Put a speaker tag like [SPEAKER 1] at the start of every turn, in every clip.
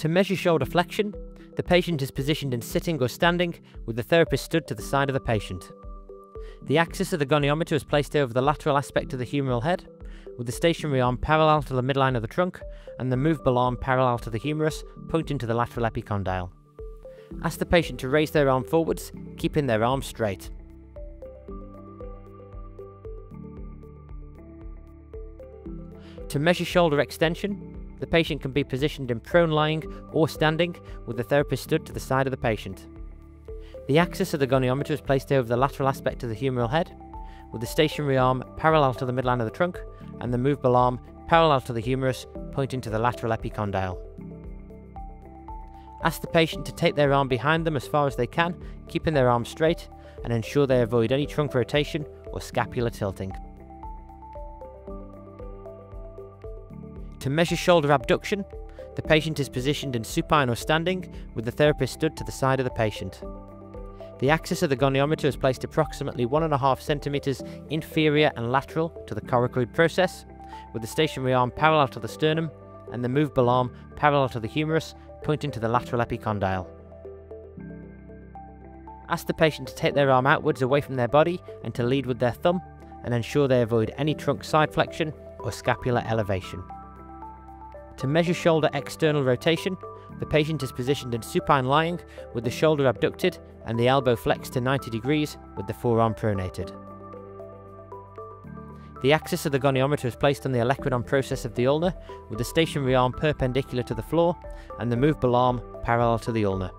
[SPEAKER 1] To measure shoulder flexion, the patient is positioned in sitting or standing with the therapist stood to the side of the patient. The axis of the goniometer is placed over the lateral aspect of the humeral head, with the stationary arm parallel to the midline of the trunk and the movable arm parallel to the humerus, pointing to the lateral epicondyle. Ask the patient to raise their arm forwards, keeping their arm straight. To measure shoulder extension, the patient can be positioned in prone lying or standing with the therapist stood to the side of the patient. The axis of the goniometer is placed over the lateral aspect of the humeral head, with the stationary arm parallel to the midline of the trunk and the movable arm parallel to the humerus pointing to the lateral epicondyle. Ask the patient to take their arm behind them as far as they can, keeping their arm straight, and ensure they avoid any trunk rotation or scapular tilting. To measure shoulder abduction, the patient is positioned in supine or standing with the therapist stood to the side of the patient. The axis of the goniometer is placed approximately 1.5 centimeters inferior and lateral to the coracoid process, with the stationary arm parallel to the sternum and the movable arm parallel to the humerus pointing to the lateral epicondyle. Ask the patient to take their arm outwards away from their body and to lead with their thumb and ensure they avoid any trunk side flexion or scapular elevation. To measure shoulder external rotation, the patient is positioned in supine lying with the shoulder abducted and the elbow flexed to 90 degrees with the forearm pronated. The axis of the goniometer is placed on the olecranon process of the ulna with the stationary arm perpendicular to the floor and the movable arm parallel to the ulna.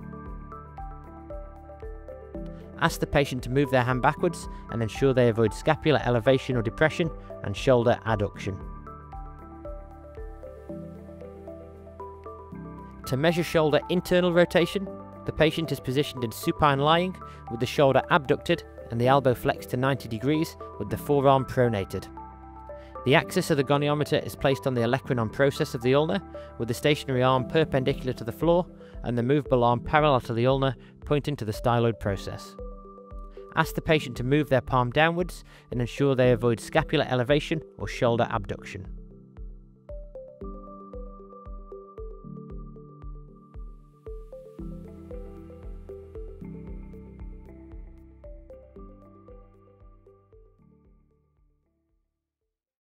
[SPEAKER 1] Ask the patient to move their hand backwards and ensure they avoid scapular elevation or depression and shoulder adduction. To measure shoulder internal rotation, the patient is positioned in supine lying with the shoulder abducted and the elbow flexed to 90 degrees with the forearm pronated. The axis of the goniometer is placed on the olecranon process of the ulna with the stationary arm perpendicular to the floor and the movable arm parallel to the ulna pointing to the styloid process. Ask the patient to move their palm downwards and ensure they avoid scapular elevation or shoulder abduction.